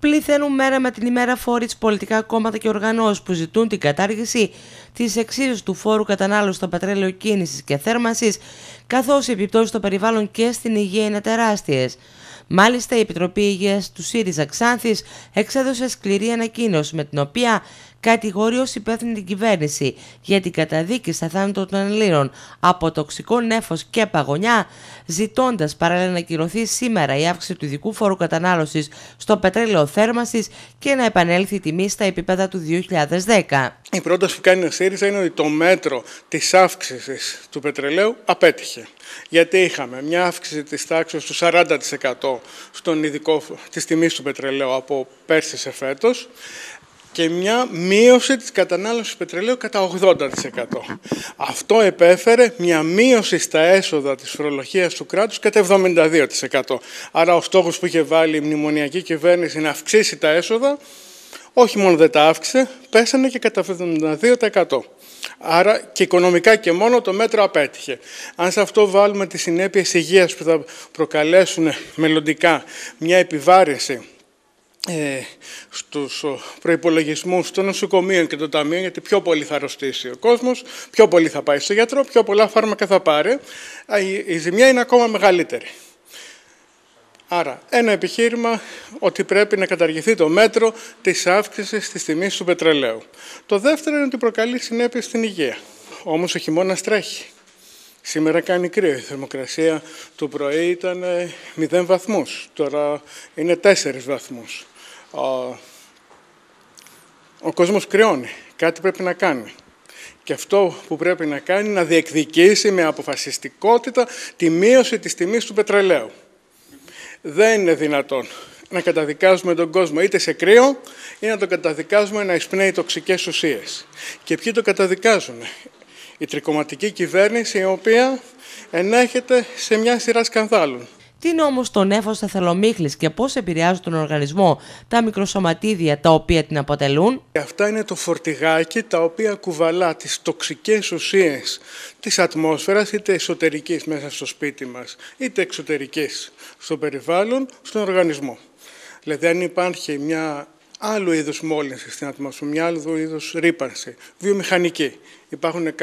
πληθαίνουν μέρα με την ημέρα φόροι της πολιτικά κόμματα και οργανώσεις που ζητούν την κατάργηση της εξίσωσης του φόρου κατανάλωσης στο πετρέλαιο κίνησης και θέρμανσης, καθώς οι επιπτώσεις στο περιβάλλον και στην υγεία είναι τεράστιες. Μάλιστα, η Επιτροπή Υγείας του ΣΥΡΙΖΑ Ξάνθης εξέδωσε σκληρή ανακοίνωση με την οποία κατηγορεί ως υπεύθυνη την κυβέρνηση για την καταδίκη στα θάνατο των Ελλήνων από τοξικό νέφος και παγωνιά, ζητώντας παράλληλα να κυρωθεί σήμερα η αύξηση του ειδικού φόρου κατανάλωσης στο πετρέλαιο θέρμανσης και να επανέλθει η τιμή στα επίπεδα του 2010. Η πρόταση που κάνει ο ΣΥΡΙΖΑ είναι ότι το μέτρο της αύξησης του πετρελαίου απέτυχε. Γιατί είχαμε μια αύξηση της τάξης του 40% στον ειδικό της τιμής του πετρελαίου από πέρσι σε φέτος και μια μείωση της κατανάλωσης πετρελαίου κατά 80%. Αυτό επέφερε μια μείωση στα έσοδα της φορολογίας του κράτους κατά 72%. Άρα ο στόχος που είχε βάλει η μνημονιακή κυβέρνηση να αυξήσει τα έσοδα, όχι μόνο δεν τα αύξησε, πέσανε και κατά 72%. Άρα και οικονομικά και μόνο το μέτρο απέτυχε. Αν σε αυτό βάλουμε τις συνέπειες υγείας που θα προκαλέσουν μελλοντικά μια επιβάρηση ε, στους προϋπολογισμούς των νοσοκομείων και των ταμείων, γιατί πιο πολύ θα αρρωστήσει ο κόσμος, πιο πολύ θα πάει στο γιατρό, πιο πολλά φάρμακα θα πάρει, η, η ζημιά είναι ακόμα μεγαλύτερη. Άρα, ένα επιχείρημα ότι πρέπει να καταργηθεί το μέτρο της αύξησης της τιμής του πετρελαίου. Το δεύτερο είναι ότι προκαλεί συνέπειες στην υγεία. Όμως ο χειμώνας τρέχει. Σήμερα κάνει κρύο. Η θερμοκρασία του πρωί ήταν 0 βαθμούς. Τώρα είναι 4 βαθμούς. Ο, ο κόσμος κρυώνει. Κάτι πρέπει να κάνει. Και αυτό που πρέπει να κάνει είναι να διεκδικήσει με αποφασιστικότητα τη μείωση της τιμής του πετρελαίου. Δεν είναι δυνατόν να καταδικάζουμε τον κόσμο είτε σε κρύο ή να τον καταδικάζουμε να εισπνέει τοξικές ουσίες. Και ποιοι το καταδικάζουν; Η τρικοματική κυβέρνηση η οποία ενέχεται σε μια σειρά σκανδάλων. Τι είναι όμως το νέφο εθελομίχλη και πώς επηρεάζουν τον οργανισμό τα μικροσωματίδια τα οποία την αποτελούν; Αυτά είναι το φορτηγάκι τα οποία κουβαλά τις τοξικές ουσίες της ατμόσφαιρας, είτε εσωτερικής μέσα στο σπίτι μας, είτε εξωτερικής στο περιβάλλον, στον οργανισμό. Δηλαδή, αν υπάρχει μια άλλου είδους μόλυνση στην ατμόσφαιρα, μια άλλου είδους ρήπανση, βιομηχανική. Υπάρχουν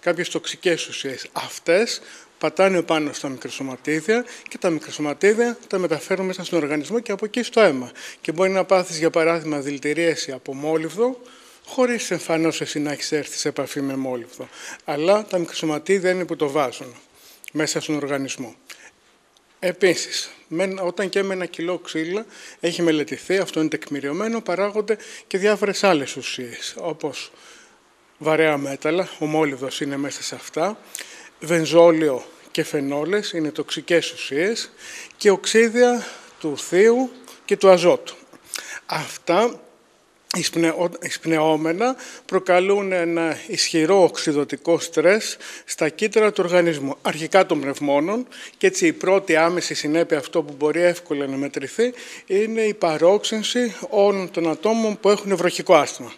κάποιες τοξικές ουσίες. Αυτές πατάνε πάνω στα μικροσωματίδια και τα μικροσωματίδια τα μεταφέρουν μέσα στον οργανισμό και από εκεί στο αίμα. Και μπορεί να πάθεις, για παράδειγμα, δηλητηρίαση από μόλιβδο, χωρίς εμφανώς εσύ να έχεις έρθει σε επαφή με μόλιβδο. Αλλά τα μικροσωματίδια είναι που το βάζουν μέσα στον οργανισμό. Επίσης, όταν και με ένα κιλό ξύλα έχει μελετηθεί, αυτό είναι τεκμηριωμένο, παράγονται και διάφορες άλλες ουσίες, όπως βαρέα μέταλλα, ο μόλιβδος είναι μέσα σε αυτά, βενζόλιο και φενόλες είναι τοξικές ουσίες και οξύδια του θείου και του αζότου. Αυτά εισπνεώμενα προκαλούν ένα ισχυρό οξυδοτικό στρες στα κύτταρα του οργανισμού, αρχικά των πνευμόνων και έτσι η πρώτη άμεση συνέπεια αυτό που μπορεί εύκολα να μετρηθεί είναι η παρόξυνση όλων των ατόμων που έχουν βροχικό άσθμα.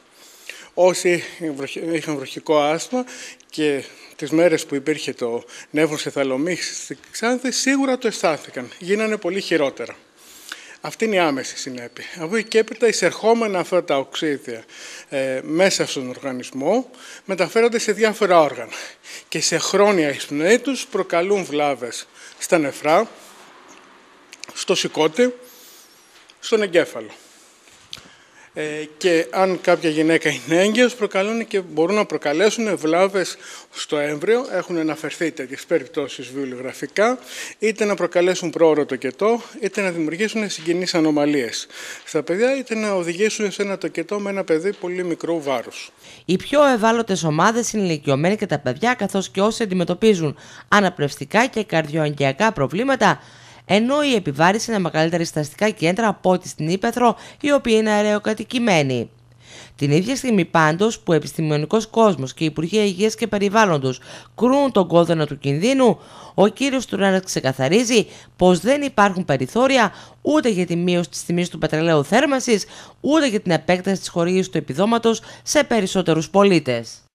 Όσοι είχαν βροχικό άσθμα και τις μέρες που υπήρχε το νεύρος εθαλομίχης στη Ξάνθη σίγουρα το αισθάνθηκαν, γίνανε πολύ χειρότερα. Αυτή είναι η άμεση συνέπεια. Από εκεί και έπειτα εισερχόμενα αυτά τα οξύδια ε, μέσα στον οργανισμό μεταφέρονται σε διάφορα όργανα και σε χρόνια εισπνοή τους προκαλούν βλάβες στα νεφρά, στο σηκώτη, στον εγκέφαλο. Ε, και αν κάποια γυναίκα είναι έγκυος προκαλούν και μπορούν να προκαλέσουν βλάβες στο έμβριο, έχουν αναφερθεί τέτοιες περιπτώσεις βιβλιογραφικά, είτε να προκαλέσουν πρόωρο τοκετό, είτε να δημιουργήσουν συγκινείς ανομαλίες στα παιδιά, είτε να οδηγήσουν σε ένα τοκετό με ένα παιδί πολύ μικρού βάρους. Οι πιο ευάλωτες ομάδες είναι ηλικιωμένοι και τα παιδιά, καθώς και όσοι αντιμετωπίζουν αναπνευστικά και καρδιοαγγειακά προβλήματα, ενώ η επιβάρηση είναι μεγαλύτερη στα αστικά κέντρα από ό,τι στην Ήπεθρο, η οποία είναι αεροκατοικημένη. Την ίδια στιγμή πάντως που ο επιστημονικός κόσμος και η Υπουργεία Υγείας και Περιβάλλοντος κρούν τον κόδωνα του κινδύνου, ο κύριος Τουράνας ξεκαθαρίζει πως δεν υπάρχουν περιθώρια ούτε για τη μείωση της τιμής του πετρελαίου θέρμανσης, ούτε για την επέκταση της χορήγησης του επιδόματος σε περισσότερους πολίτες.